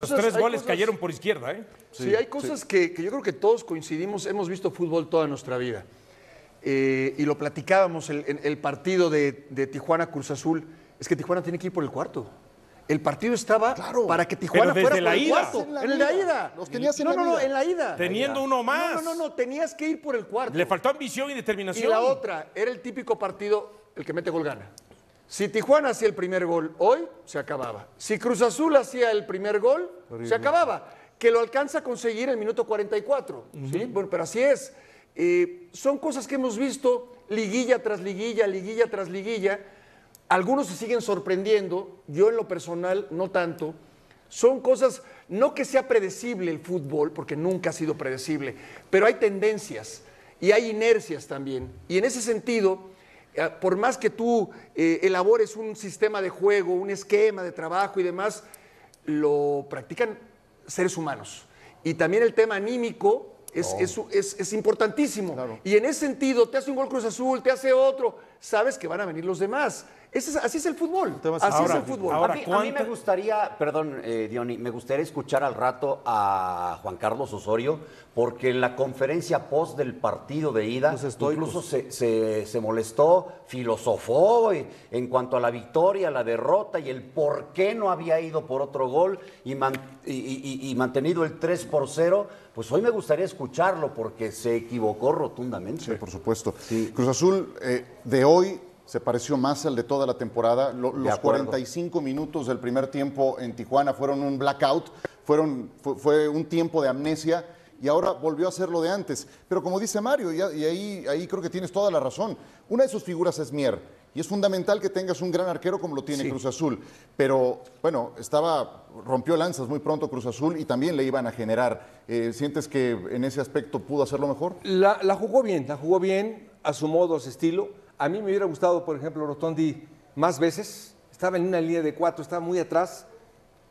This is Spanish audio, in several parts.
Los tres hay goles cosas- cayeron por izquierda, ¿eh? Sí, hay cosas Que, que yo creo que todos coincidimos, hemos visto fútbol toda nuestra vida. Eh, y lo platicábamos el, en el partido de, de Tijuana Cruz Azul, es que Tijuana tiene que ir por el cuarto. El partido estaba Claro. para que Tijuana fuera por la el ida. cuarto. En la En la ida. ida. Los tenías en no, la no, no, ida. en la ida. Teniendo uno más. No, no, no, no, tenías que ir por el cuarto. Le faltó ambición y Y determinación. la otra, era el típico partido, el que mete gol gana. Si Tijuana hacía el primer gol hoy, se acababa. Si Cruz Azul hacía el primer gol, se acababa. Que lo alcanza a conseguir el minuto 44. ¿sí? Bueno, pero así es. Eh, son cosas que hemos visto liguilla tras liguilla, liguilla tras liguilla. Algunos se siguen sorprendiendo, yo en lo personal no tanto. Son cosas, no que sea predecible el fútbol, porque nunca ha sido predecible, pero hay tendencias y hay inercias también. Y en ese sentido, por más que tú eh, elabores un sistema de juego, un esquema de trabajo y demás, lo practican seres humanos. Y también el tema anímico es, es- es- es importantísimo. Y en ese sentido, te hace un gol Cruz Azul, te hace otro, sabes que van a venir los demás. Ese es- así es el fútbol. Así es el fútbol. ahora, a, mí, a mí me ¿cuánta- gustaría, perdón, eh, Diony, me gustaría escuchar al rato a Juan Carlos Osorio, porque en la conferencia post del partido de ida, incluso se, se- se molestó, filosofó y- en cuanto a la victoria, la derrota y el por qué no había ido por otro gol y, man- y- y- y mantenido el 3 por 0. Pues hoy me gustaría escucharlo porque se equivocó rotundamente. Sí, por supuesto. Cruz Azul eh, de hoy se pareció más al de toda la temporada. Lo- los acuerdo. 45 minutos del primer tiempo en Tijuana fueron un blackout, fueron, fue, fue un tiempo de amnesia y ahora volvió a ser lo de antes. Pero como dice Mario, y, ahí, ahí creo que tienes toda la razón, una de sus figuras es Mier. Y es fundamental que tengas un gran arquero como lo tiene Cruz Azul. Pero bueno, estaba, rompió lanzas muy pronto Cruz Azul y también le iban a generar. Eh, ¿Sientes que en ese aspecto pudo hacerlo mejor? La, la jugó bien, la jugó bien, a su modo, a su estilo. A mí me hubiera gustado, por ejemplo, Rotondi más veces. Estaba en una línea de cuatro, estaba muy atrás.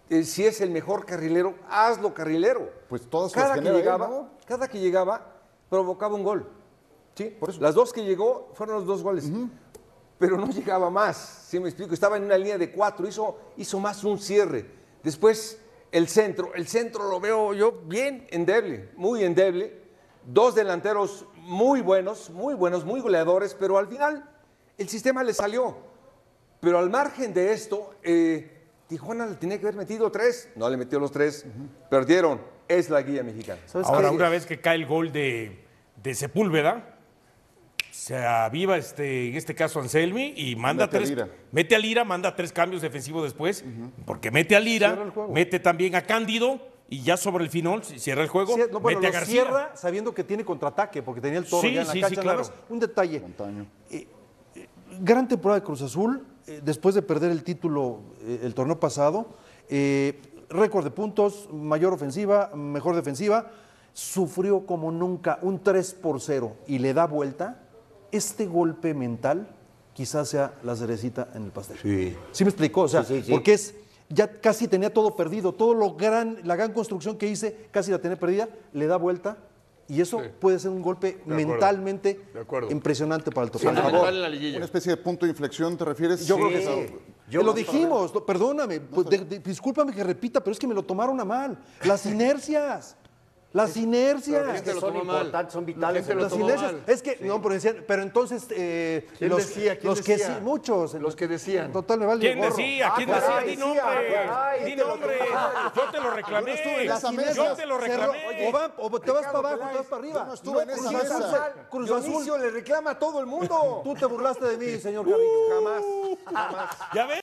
Eh, si es el mejor carrilero, hazlo carrilero. Pues todas cada que él, llegaba, ¿no? cada que llegaba, provocaba un gol. Sí, Por eso. Las dos que llegó fueron los dos goles. Pero no llegaba más, ¿sí me explico? Estaba en una línea de cuatro, hizo, hizo más un cierre. Después el centro, el centro lo veo yo bien endeble, muy endeble. Dos delanteros muy buenos, muy buenos, muy goleadores, pero al final el sistema le salió. Pero al margen de esto, eh, Tijuana le tenía que haber metido tres, no le metió los tres, perdieron. Es la guía mexicana. Ahora, una vez que cae el gol de, de Sepúlveda, se aviva este, en este caso Anselmi y manda Mete tres. Mete a Lira, manda tres cambios defensivos después, porque mete a Lira, mete también a Cándido y ya sobre el final si cierra el juego, Sí, no, bueno, mete a lo García. cierra sabiendo que tiene contraataque, porque tenía el toro Sí, ya en la sí, sí, cancha. Nada claro. más, un detalle. Montaño. Eh, eh, gran temporada de Cruz Azul, eh, después de perder el título eh, el torneo pasado, eh, récord de puntos, mayor ofensiva, mejor defensiva, sufrió como nunca un 3 por 0 y le da vuelta. Este golpe mental quizás sea la cerecita en el pastel. Sí. ¿Sí me explicó? O sea, Sí, sí, sí. porque es ya casi tenía todo perdido, todo lo gran, la gran construcción que hice, casi la tenía perdida, le da vuelta y eso puede ser un golpe mentalmente De acuerdo. impresionante para el la liguilla. ¿Una especie de punto de inflexión te refieres? Yo creo Sí. que sí. Yo lo más dijimos, no, perdóname, pues, de- de- discúlpame que repita, pero es que me lo tomaron a mal. Las inercias, las inercias. lo son importantes, son vitales. Las inercias. mal. Es que, no, pero decían, pero entonces, eh, ¿Quién los, decía? ¿Quién los que decía? sí, muchos. Los que decían. Total, me vale ¿Quién gorro. decía? ¿Quién Ah, decía? caray, Di nombre. Di te lo- nombre. Yo te lo reclamé. estuve en esa Las mesa. Yo te lo reclamé. O, va- o te vas para abajo, te vas para arriba. Yo no estuve en esa Cruz mesa. Azul, Cruz Azul. le reclama a todo el mundo. Tú te burlaste de mí, señor Gavillo. Jamás. ¿Ya ves?